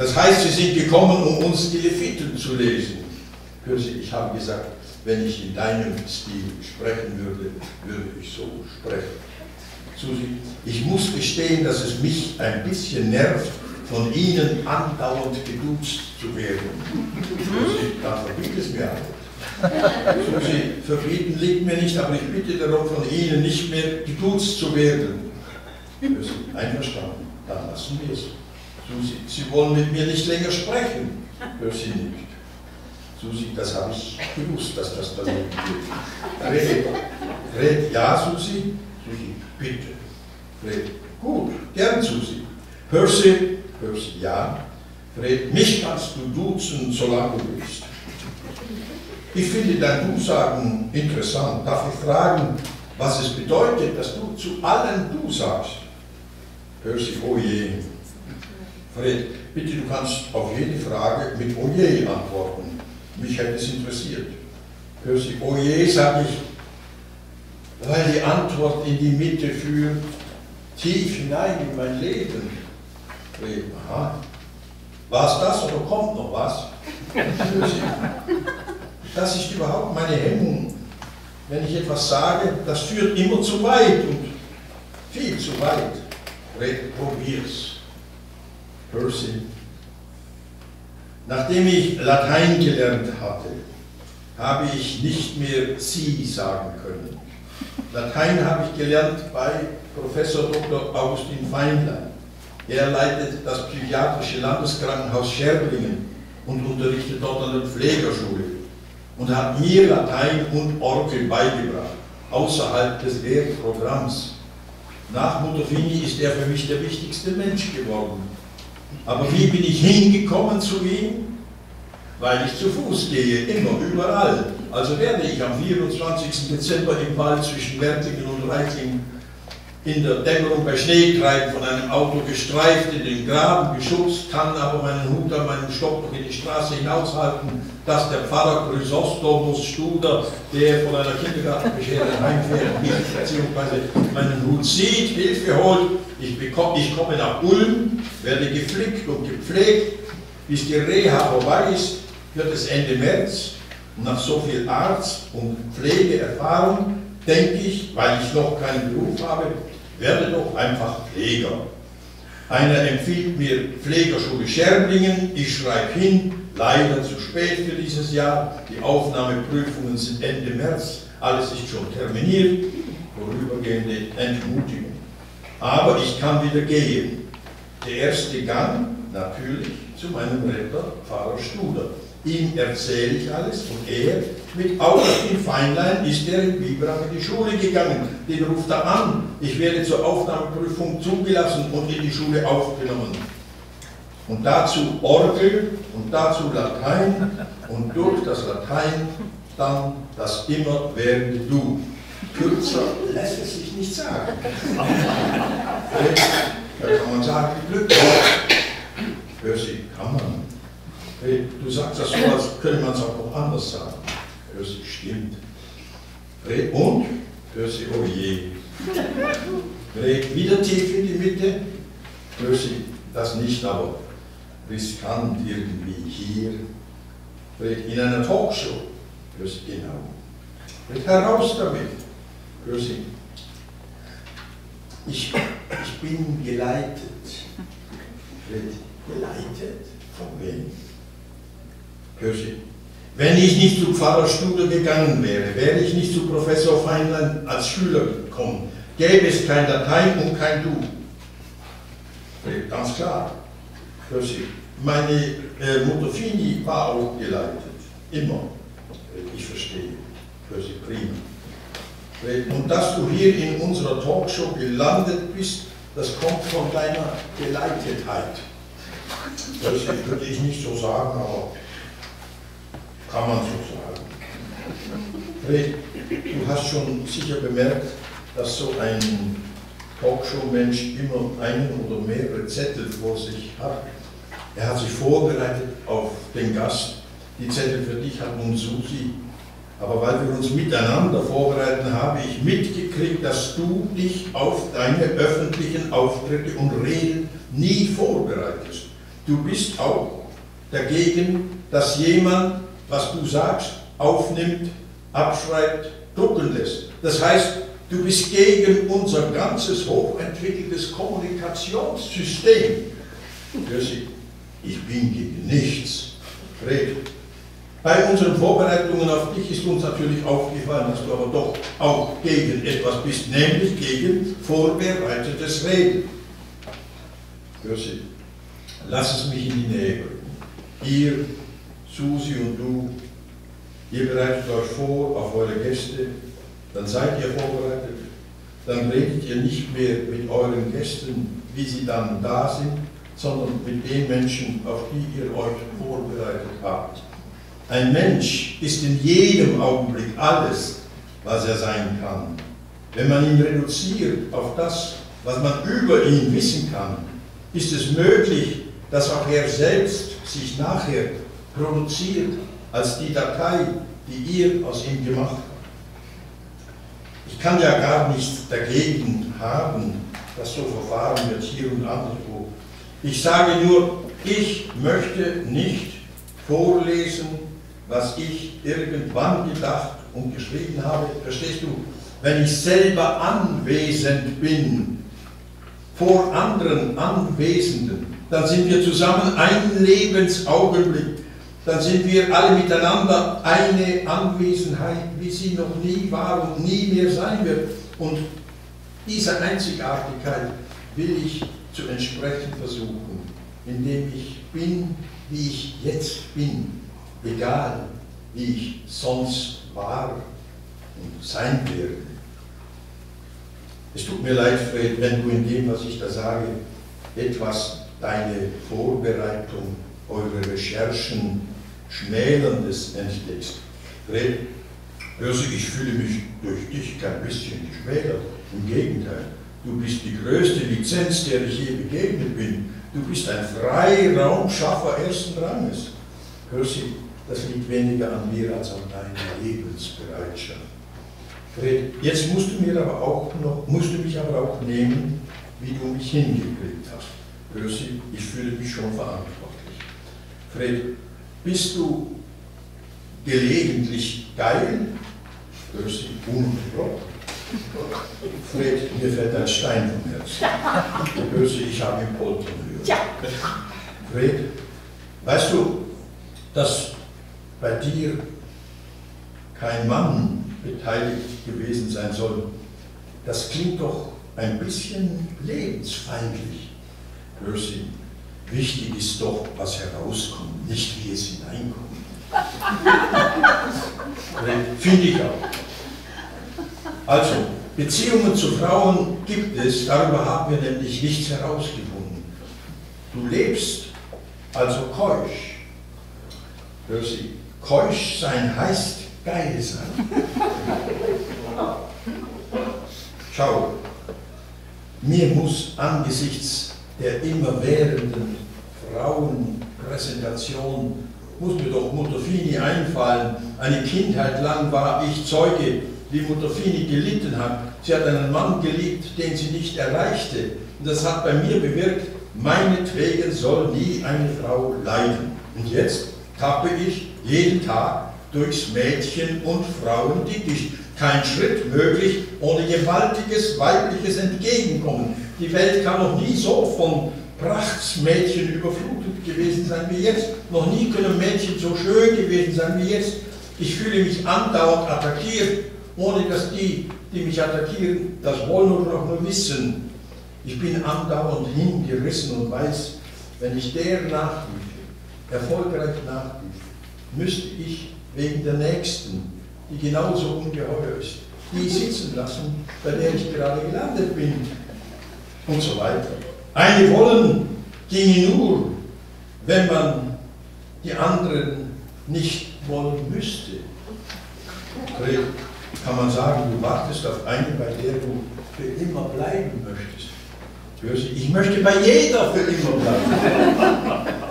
das heißt, Sie sind gekommen, um uns die Leviten zu lesen. Sie, ich habe gesagt, wenn ich in deinem Stil sprechen würde, würde ich so sprechen. Susi, ich muss gestehen, dass es mich ein bisschen nervt, von Ihnen andauernd geduzt zu werden. Susi, dann verbiet es mir einfach. Susi, verbieten liegt mir nicht, aber ich bitte darum, von Ihnen nicht mehr geduzt zu werden. Susi, einverstanden, dann lassen wir es. Susi, Sie wollen mit mir nicht länger sprechen. Hör Sie nicht. Susi, das habe ich gewusst, dass das dann nicht geht. Red, red, ja, Susi? Susi, bitte. Red, gut, gern, Susi. Hör Sie, hör Sie, ja. Red, mich kannst du duzen, solange du willst. Ich finde dein Du-Sagen interessant. Darf ich fragen, was es bedeutet, dass du zu allen Du sagst? Hör Sie, oh je. Fred, bitte, du kannst auf jede Frage mit oh je antworten. Mich hätte es interessiert. Hör Sie, oh je, sage ich, weil die Antwort in die Mitte führt, tief hinein in mein Leben. Fred, aha. War es das oder kommt noch was? Das ist überhaupt meine Hemmung. Wenn ich etwas sage, das führt immer zu weit und viel zu weit. Red, probier's. Percy. Nachdem ich Latein gelernt hatte, habe ich nicht mehr Sie sagen können. Latein habe ich gelernt bei Professor Dr. Augustin Feinlein. Er leitet das psychiatrische Landeskrankenhaus Scherblingen und unterrichtet dort an der Pflegerschule und hat mir Latein und Orgel beigebracht, außerhalb des Lehrprogramms. Nach Mutofini ist er für mich der wichtigste Mensch geworden. Aber wie bin ich hingekommen zu ihm? Weil ich zu Fuß gehe, immer, überall. Also werde ich am 24. Dezember im Wald zwischen Wertingen und Reichling in der Dämmerung bei Schneetreiben von einem Auto gestreift, in den Graben geschubst, kann aber meinen Hut an meinem Stock noch in die Straße hinaushalten, dass der Pfarrer Chrysostomus Studer, der von einer Kindergartenbeschwerde heimfährt, mich bzw. meinen Hut sieht, Hilfe holt. Ich, bekomme, ich komme nach Ulm, werde geflickt und gepflegt, bis die Reha vorbei ist, wird es Ende März. Und nach so viel Arzt- und Pflegeerfahrung denke ich, weil ich noch keinen Beruf habe, werde doch einfach Pfleger. Einer empfiehlt mir Pflegerschule Scherblingen, ich schreibe hin, leider zu spät für dieses Jahr, die Aufnahmeprüfungen sind Ende März, alles ist schon terminiert, vorübergehende Entmutigung. Aber ich kann wieder gehen. Der erste Gang natürlich zu meinem Retter, Pfarrer Studer. Ihm erzähle ich alles und er, mit Augustin Feinlein, ist er in Biberach in die Schule gegangen. Den ruft er an. Ich werde zur Aufnahmeprüfung zugelassen und in die Schule aufgenommen. Und dazu Orgel und dazu Latein und durch das Latein dann das immerwährende Du. Kürzer lässt es sich nicht sagen. Da kann man sagen, Glück. Hör sie, kann man. Hey, du sagst das so, als könnte man es auch noch anders sagen. Hör sie, stimmt. Hey, und? Hör sie, oh je. Hey, wieder tief in die Mitte. Hör sie, das nicht, aber riskant irgendwie hier. Hey, in einer Talkshow. Hör sie, genau. Heraus damit. Hör sie, ich, ich bin geleitet. Geleitet? Von wem? Kirche. Wenn ich nicht zu Pfarrer Studer gegangen wäre, wäre ich nicht zu Professor Feinlein als Schüler gekommen, gäbe es kein Latein und kein Du. Ganz klar. Kirche. Meine äh, Mutter Fini war auch geleitet. Immer. Ich verstehe. Kirche, prima. Und dass du hier in unserer Talkshow gelandet bist, das kommt von deiner Geleitetheit. Das würde ich nicht so sagen, aber kann man so sagen. Fred, du hast schon sicher bemerkt, dass so ein Talkshow-Mensch immer einen oder mehrere Zettel vor sich hat. Er hat sich vorbereitet auf den Gast. Die Zettel für dich hat nun Susi. Aber weil wir uns miteinander vorbereiten, habe ich mitgekriegt, dass du dich auf deine öffentlichen Auftritte und Reden nie vorbereitest. du bist auch dagegen, dass jemand, was du sagst, aufnimmt, abschreibt, drucken lässt. Das heißt, du bist gegen unser ganzes hochentwickeltes Kommunikationssystem. Ich bin gegen nichts. Fred, bei unseren Vorbereitungen auf dich ist uns natürlich aufgefallen, dass du aber doch auch gegen etwas bist, nämlich gegen vorbereitetes Reden. Josi, lass es mich in die Nähe bringen. Ihr, Susi und du, ihr bereitet euch vor auf eure Gäste, dann seid ihr vorbereitet, dann redet ihr nicht mehr mit euren Gästen, wie sie dann da sind, sondern mit den Menschen, auf die ihr euch vorbereitet habt. Ein Mensch ist in jedem Augenblick alles, was er sein kann. Wenn man ihn reduziert auf das, was man über ihn wissen kann, ist es möglich, dass auch er selbst sich nachher produziert als die Datei, die ihr aus ihm gemacht habt. Ich kann ja gar nichts dagegen haben, dass so verfahren wird hier und anderswo. Ich sage nur, ich möchte nicht vorlesen, was ich irgendwann gedacht und geschrieben habe. Verstehst du? Wenn ich selber anwesend bin, vor anderen Anwesenden, dann sind wir zusammen ein Lebensaugenblick. Dann sind wir alle miteinander eine Anwesenheit, wie sie noch nie war und nie mehr sein wird. Und dieser Einzigartigkeit will ich zu entsprechen versuchen, indem ich bin, wie ich jetzt bin egal wie ich sonst war und sein werde. Es tut mir leid, Fred, wenn du in dem, was ich da sage, etwas deine Vorbereitung, eure Recherchen schmälerndes entdeckst. Fred, hörst du, ich fühle mich durch dich kein bisschen geschmälert. Im Gegenteil, du bist die größte Lizenz, der ich je begegnet bin. Du bist ein Freiraumschaffer ersten Ranges. Hörst du, das liegt weniger an mir als an deiner Lebensbereitschaft. Fred, jetzt musst du mir aber auch noch, musst du mich aber auch nehmen, wie du mich hingekriegt hast. Percy, ich fühle mich schon verantwortlich. Fred, bist du gelegentlich geil? Percy, ununterbrochen. Fred, mir fällt ein Stein vom Herzen. Percy, ich habe ihn poltern hören. Fred, weißt du, dass bei dir kein Mann beteiligt gewesen sein soll, das klingt doch ein bisschen lebensfeindlich. Percy, wichtig ist doch, was herauskommt, nicht wie es hineinkommt. Finde ich auch. Also, Beziehungen zu Frauen gibt es, darüber haben wir nämlich nichts herausgefunden. Du lebst also keusch. Percy, Keusch sein heißt geil sein. Schau, mir muss angesichts der immerwährenden Frauenpräsentation, muss mir doch Mutterfini einfallen. Eine Kindheit lang war ich Zeuge, wie Mutterfini gelitten hat. Sie hat einen Mann geliebt, den sie nicht erreichte. Und das hat bei mir bewirkt, meinetwegen soll nie eine Frau leiden. Und jetzt tappe ich jeden Tag durchs Mädchen- und Frauendickicht. Kein Schritt möglich ohne gewaltiges weibliches Entgegenkommen. Die Welt kann noch nie so von Prachtsmädchen überflutet gewesen sein wie jetzt. Noch nie können Mädchen so schön gewesen sein wie jetzt. Ich fühle mich andauernd attackiert, ohne dass die, die mich attackieren, das wollen oder auch nur wissen. Ich bin andauernd hingerissen und weiß, wenn ich der nachliefe, erfolgreich nachliefe, müsste ich wegen der Nächsten, die genauso ungeheuer ist, die sitzen lassen, bei der ich gerade gelandet bin und so weiter. Eine Wollen ginge nur, wenn man die anderen nicht wollen müsste. Kann man sagen, du wartest auf eine, bei der du für immer bleiben möchtest. Ich möchte bei jeder für immer bleiben.